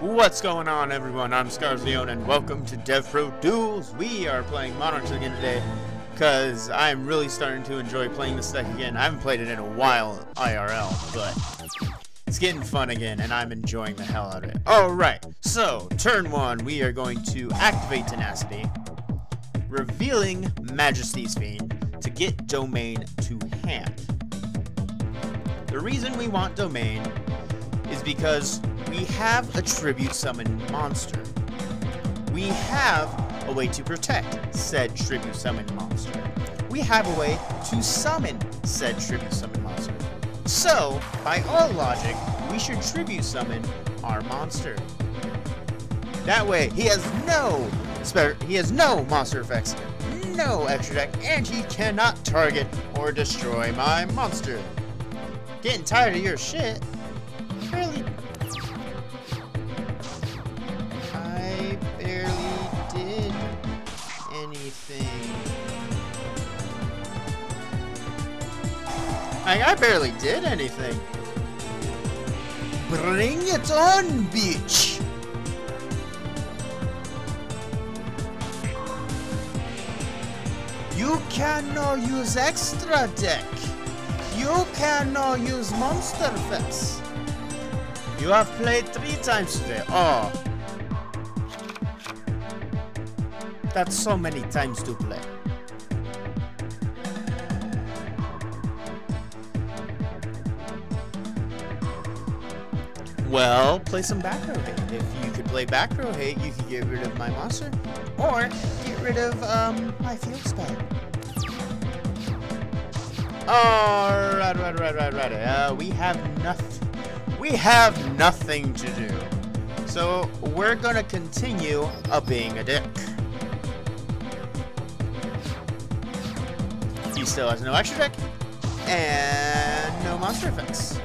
What's going on everyone? I'm Scarzleone and welcome to DevPro Duels. We are playing Monarchs again today because I'm really starting to enjoy playing this deck again. I haven't played it in a while IRL, but it's getting fun again and I'm enjoying the hell out of it. Alright, so turn one we are going to activate Tenacity, revealing Majesty's Fiend to get Domain to hand. The reason we want Domain is because we have a tribute summon monster. We have a way to protect said tribute summon monster. We have a way to summon said tribute summon monster. So, by all logic, we should tribute summon our monster. That way, he has no he has no monster effects, no extra deck, and he cannot target or destroy my monster. Getting tired of your shit. I, I barely did anything. Bring it on, bitch! You cannot use extra deck. You cannot use monster effects. You have played three times today. Oh. That's so many times to play. Well, play some back row hate. If you could play back row hate, you could get rid of my monster. Or get rid of um, my field spell. Alright, right, right, right, right. Uh, we have nothing. We have nothing to do. So we're gonna continue uh, being a dick. He still has no extra deck and no monster effects.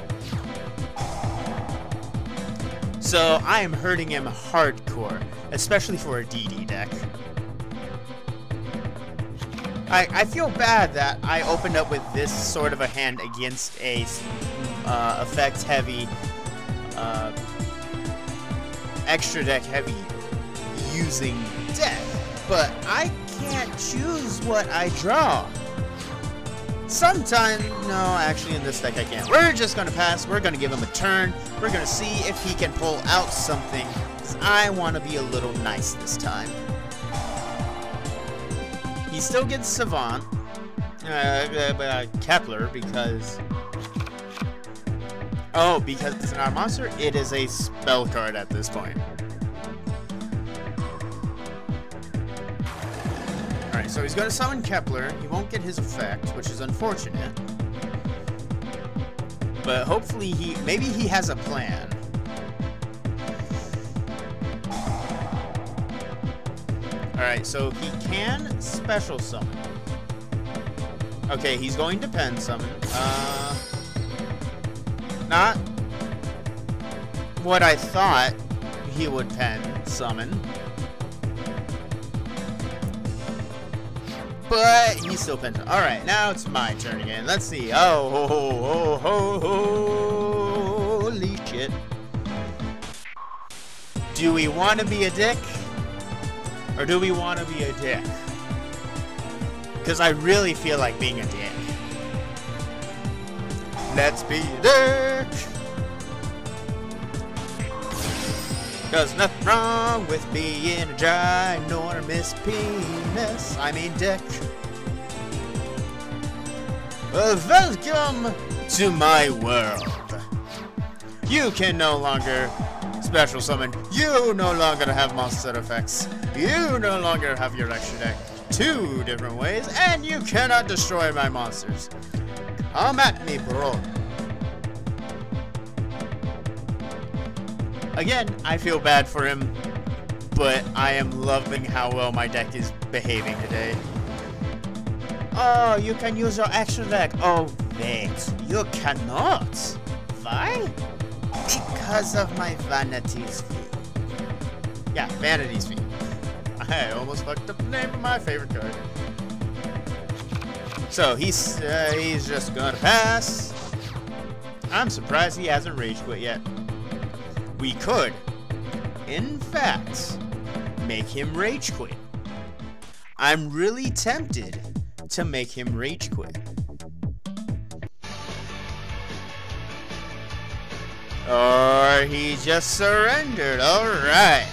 So I am hurting him hardcore, especially for a DD deck. I, I feel bad that I opened up with this sort of a hand against a uh, effects heavy, uh, extra deck heavy using deck, but I can't choose what I draw. Sometimes, no, actually in this deck I can't. We're just gonna pass, we're gonna give him a turn, we're gonna see if he can pull out something, I want to be a little nice this time. He still gets Savant, uh, uh, uh, Kepler, because... Oh, because it's not a monster? It is a spell card at this point. Alright, so he's to summon Kepler. He won't get his effect, which is unfortunate. But hopefully he... Maybe he has a plan. Alright, so he can special summon. Okay, he's going to pen summon. Uh, not what I thought he would pen summon. But he still pens. Alright, now it's my turn again. Let's see. Oh, ho, ho, ho, ho, holy shit. Do we want to be a dick? Or do we want to be a dick? Because I really feel like being a dick. Let's be a dick! Cause nothing wrong with being a ginormous penis. I mean dick. Uh, welcome to my world. You can no longer special summon. You no longer have monster effects. You no longer have your extra deck. Two different ways, and you cannot destroy my monsters. Come at me, bro. Again, I feel bad for him, but I am loving how well my deck is behaving today. Oh, you can use your extra deck. Oh, wait, you cannot. Why? Because of my Vanity's Fiend. Yeah, Vanity's Fiend. I almost fucked up the name of my favorite card. So he's uh, he's just gonna pass. I'm surprised he hasn't rage quit yet. We could in fact, make him rage quit. I'm really tempted to make him rage quit. Or he just surrendered, alright.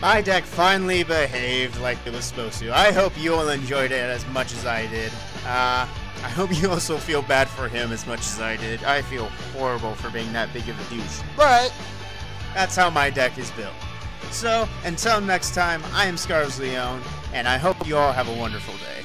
My deck finally behaved like it was supposed to. I hope you all enjoyed it as much as I did. Uh, I hope you also feel bad for him as much as I did. I feel horrible for being that big of a douche. But, that's how my deck is built. So, until next time, I am Scars Leone, and I hope you all have a wonderful day.